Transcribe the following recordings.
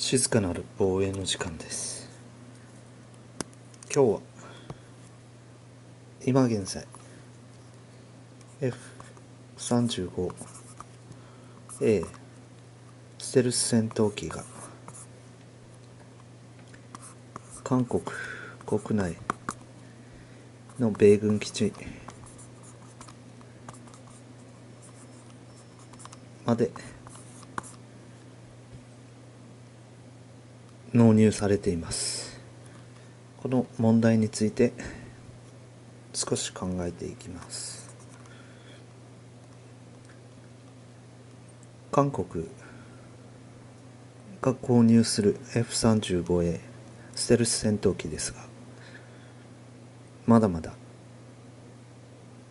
静かなる防衛の時間です。今日は今現在 F35A ステルス戦闘機が韓国国内の米軍基地まで納入されています。この問題について少し考えていきます。韓国が購入する F35A ステルス戦闘機ですがまだまだ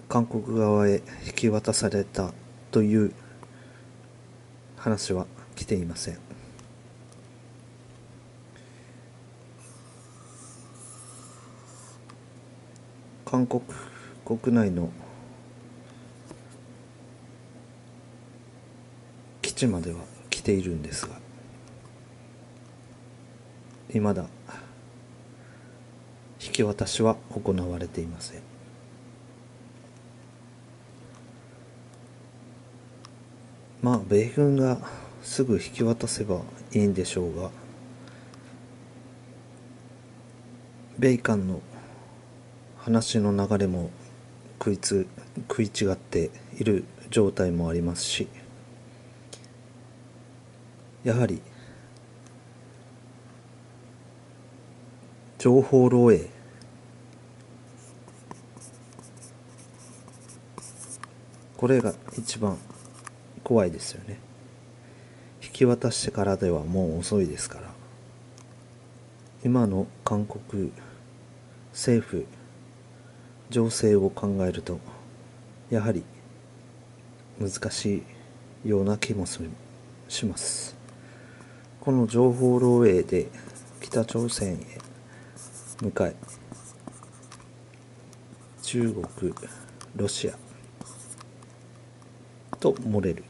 韓国側へ引き渡されたという話は来ていません。韓国国内の基地までは来ているんですが未だ引き渡しは行われていません。まあ米軍がすぐ引き渡せばいいんでしょうが米韓の話の流れも食いつ食い違っている状態もありますしやはり情報漏洩これが一番怖いですよね。引き渡してからではもう遅いですから。今の韓国政府情勢を考えるとやはり難しいような気もします。この情報漏洩で北朝鮮へ向かい中国ロシアと漏れる。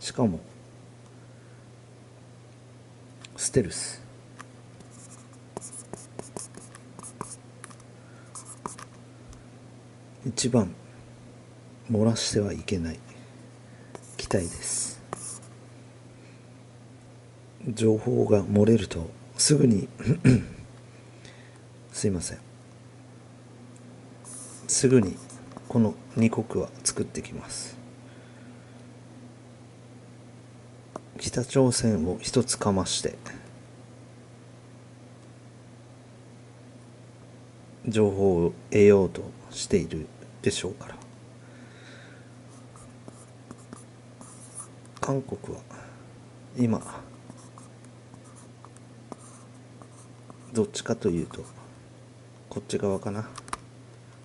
しかもステルス。一番漏らしてはいけない。機体です。情報が漏れるとすぐに すいません。すぐにこの2国は作ってきます。北朝鮮を一つかまして情報を得ようとしているでしょうから。韓国は今どっちかというとこっち側かな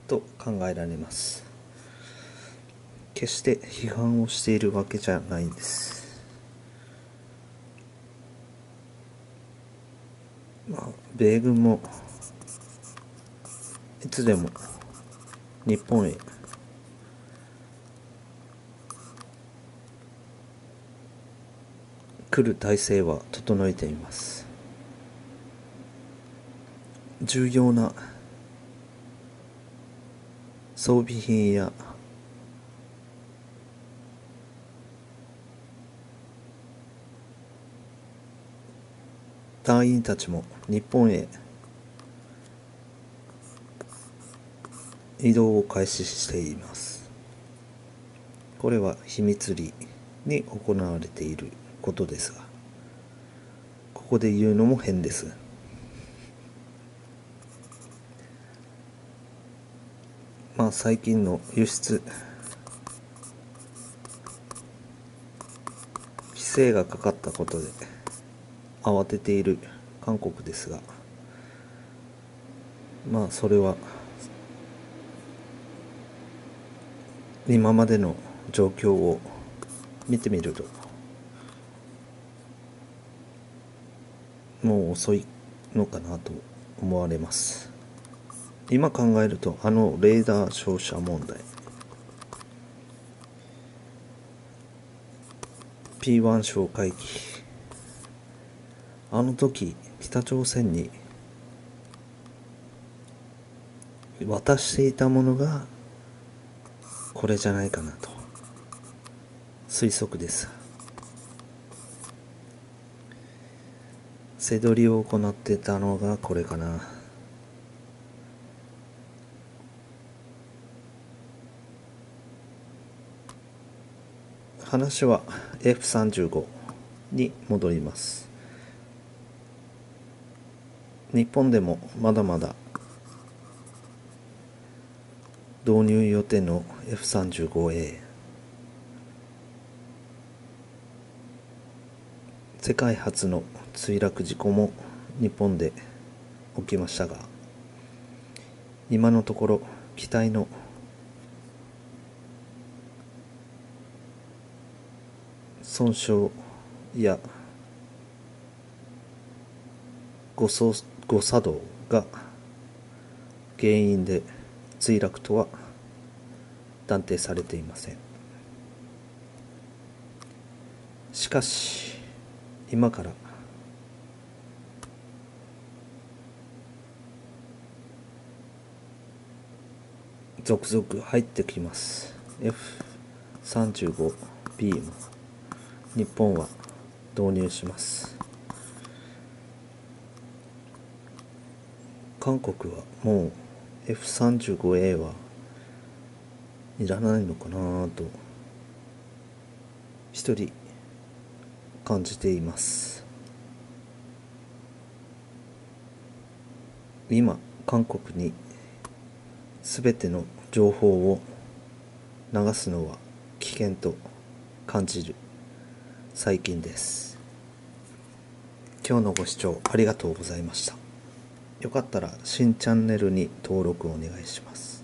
と考えられます。決して批判をしているわけじゃないんです。まあ米軍もいつでも日本へ。来る体制は整えています。重要な装備品や隊員たちも日本へ移動を開始しています。これは秘密裏に行われていることですがここで言うのも変です。まあ最近の輸出規制がかかったことで慌てている韓国ですがまあそれは今までの状況を見てみるともう遅いのかなと思われます。今考えるとあのレーダー照射問題。P1 哨戒機。あの時北朝鮮に渡していたものがこれじゃないかなと。推測です。背取りを行ってたのがこれかな。話は F35 に戻ります。日本でもまだまだ導入予定の F35A 世界初の墜落事故も日本で起きましたが今のところ機体の損傷や誤作動が原因で墜落とは断定されていません。しかし今から続々入ってきます。F35B も日本は導入します。韓国はもう F35A はいらないのかなと一人感じています。今韓国に全ての情報を流すのは危険と感じる最近です。今日のご視聴ありがとうございました。よかったら新チャンネルに登録お願いします。